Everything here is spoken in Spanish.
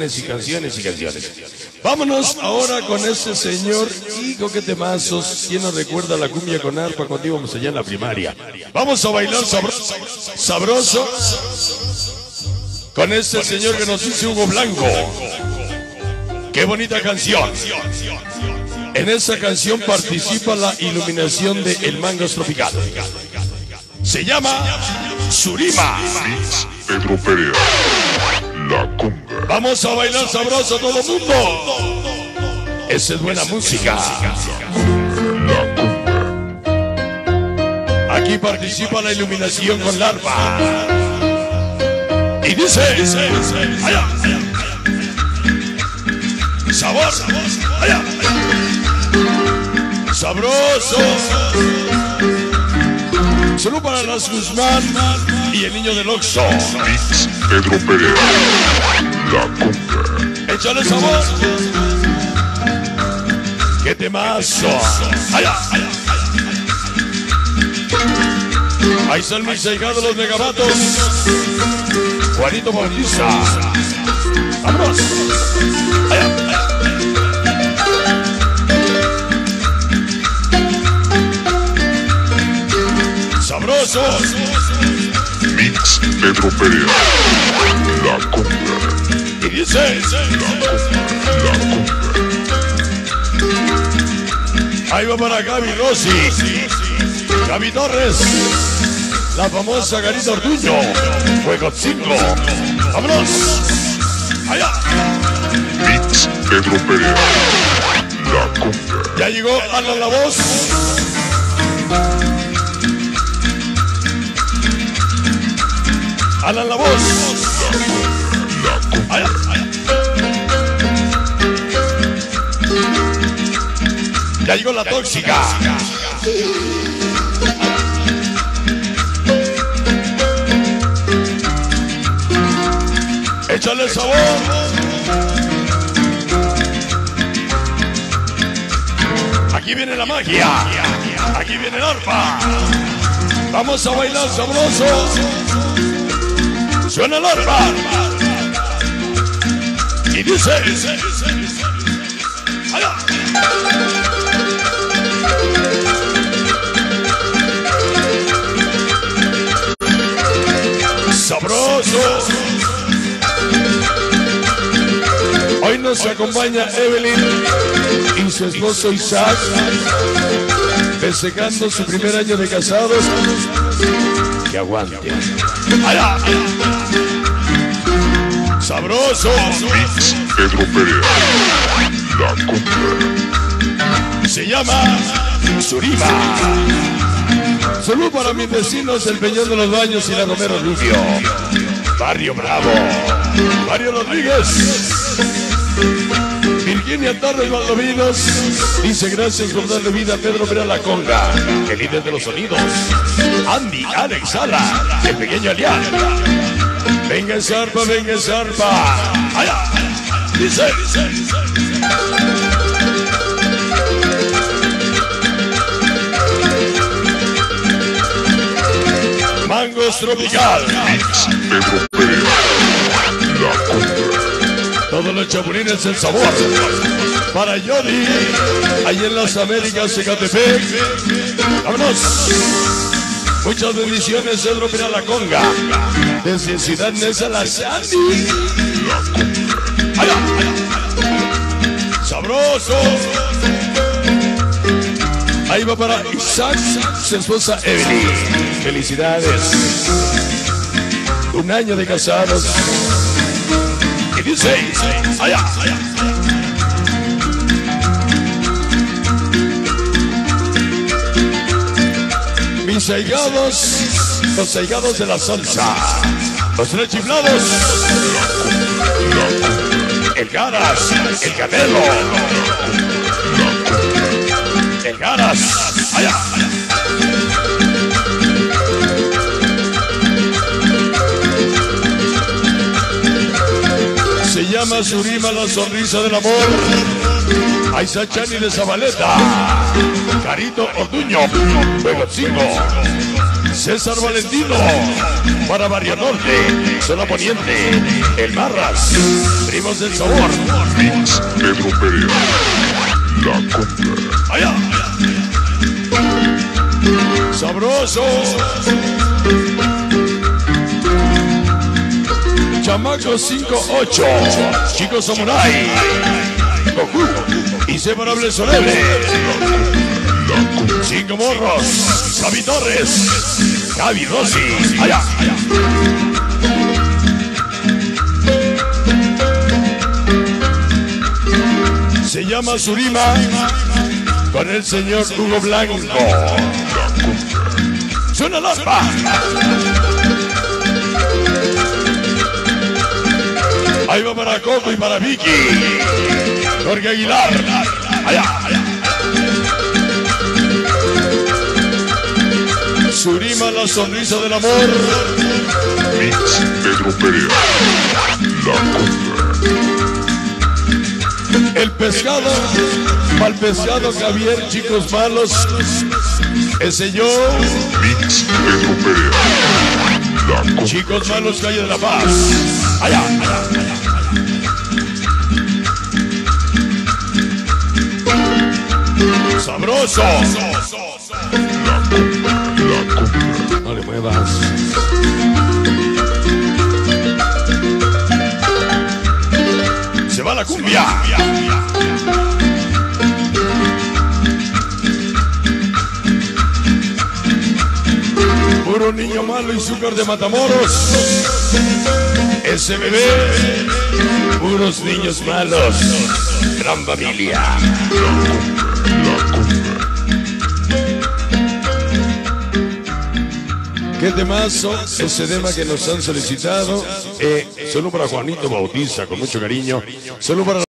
y canciones y canciones. Vámonos ahora con este señor hijo que temazos. ¿Quién nos recuerda la cumbia con arpa cuando íbamos allá en la primaria? Vamos a bailar sabroso, con este señor que nos dice Hugo Blanco. Qué bonita canción. En esa canción participa la iluminación de El Mangos Tropical. Se llama Surima. Pedro la conga. Vamos a bailar sabroso todo el mundo. Esa es buena música. La conga. Aquí participa la iluminación con la arpa. Y dice, allá, sabor, allá, sabroso. Salud para las Guzmán y el niño del Oxxo. Mix Pedro Perea, la conga. Échale sabor. ¡Qué temazo! ¡Allá! Ahí está el mixeigado de los megabatos. Juanito Bautista. ¡Vámonos! ¡Allá! ¡Sabroso! Mix Pedro Perea, la conga. Y dice... La conga. Ahí va para Gaby Rossi. Gaby Torres. La famosa Garita Orduño. Juego 5. ¡Vámonos! ¡Allá! Mix Pedro Perea, la conga. Ya llegó Ana la voz. Ana la voz. Allá. Ya llegó la tóxica. Échale sabor. Aquí viene la magia. Aquí viene el arpa. Vamos a bailar sabroso. Suena el arpa. Y dice. Allá. Sabroso. Hoy nos acompaña Evelyn y su esposo Isaac, festejando su primer año de casados. Que aguante. Allá. Sabroso. Pedro Perea, la conga. Se llama Surima. Salud para mis vecinos del Peñón de los Baños y la Romero Rubio. Barrio Bravo. Mario Rodríguez. Virginia Torres Valdovinos dice gracias por darle vida a Pedro Pera La Conga, el líder de los sonidos. Andy Alex Sala, el pequeño Alián. Venga zarpa, venga zarpa. Dice, Mangos Tropical. Todos los chapulines el sabor. Para Jody, allí en las Américas, Ecatepec. Vámonos. Muchas bendiciones, Pedro Pira La Conga. Desde Ciudad Neza, la Sandy. Allá. Sabroso. Ahí va para Isaac, su esposa Evelyn. Felicidades. Un año de casados. Mis aigados, los aigados de la salsa, los rechiflados, el garas, el canelo, el garas, allá, allá. Se llama Surima la sonrisa del amor. Aiza Chani de Zabaleta. Carito Orduño. 5. César Valentino. Para Barrio Norte. Zona Poniente. El Marras. Primos del Sabor. Mix Pedro Perea. La Conga. Allá. Sabroso. Chamaco 58. Chico Samurai. Goku. Inseparable Solebre. Cinco morros. Xavi Torres. Javi Rossi. Allá. Se llama Surima con el señor Hugo Blanco. Suena la Ahí va para Coco y para Vicky. Jorge Aguilar. Allá, allá. Surima, la sonrisa del amor. Mix Pedro Perea. La. El pescado, mal pescado Javier, chicos malos. Ese yo, Mix Pedro Perea. La chicos malos, calle de la paz. Allá, allá, Sabroso. No le muevas. Se va la cumbia. Puro niño malo y azúcar de Matamoros. Ese bebé. Puros niños malos. Gran familia. ¿Qué temazo? Ese tema que nos han solicitado. Eh, solo para Juanito Bautista, con mucho cariño. Solo para